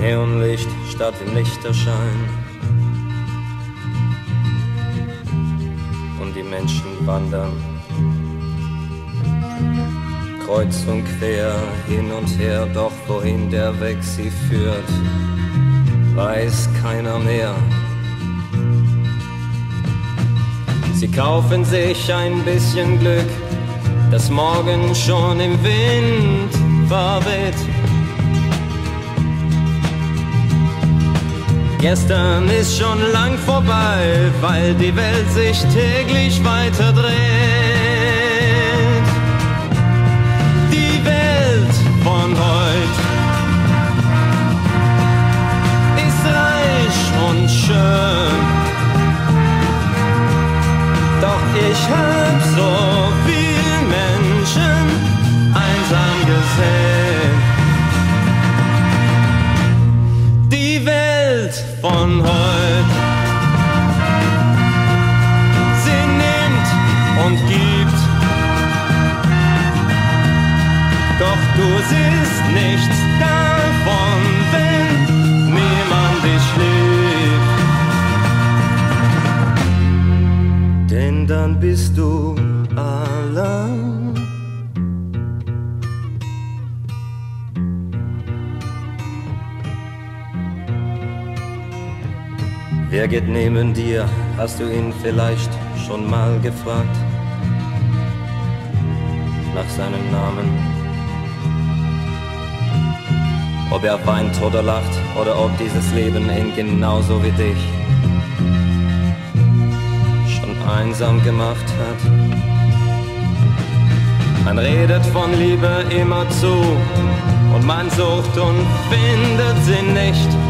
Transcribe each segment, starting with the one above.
Neonlicht statt dem Lichterschein. Und die Menschen wandern kreuz und quer, hin und her, doch wohin der Weg sie führt, weiß keiner mehr. Sie kaufen sich ein bisschen Glück, das morgen schon im Wind verweht. Gestern ist schon lang vorbei, weil die Welt sich täglich weiter dreht. Von heute. Sie nimmt und gibt. Doch du siehst nichts davon, wenn niemand dich liebt. Denn dann bist du allein. Wer geht neben dir? Hast du ihn vielleicht schon mal gefragt? Nach seinem Namen. Ob er weint oder lacht oder ob dieses Leben ihn genauso wie dich schon einsam gemacht hat. Man redet von Liebe immer zu und man sucht und findet sie nicht.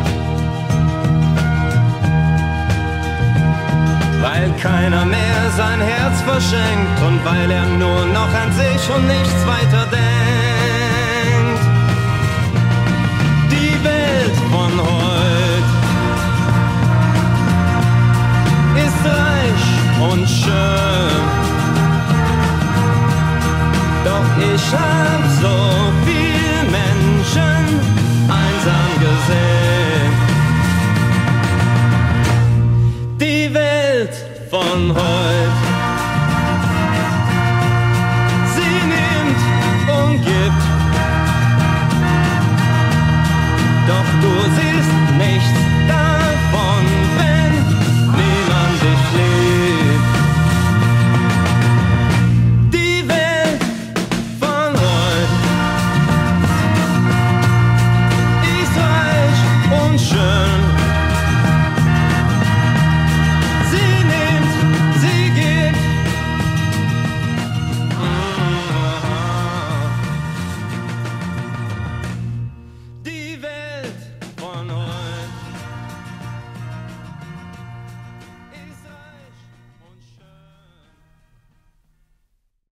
Keiner mehr sein Herz verschenkt und weil er nur noch an sich und nichts weiter denkt. life.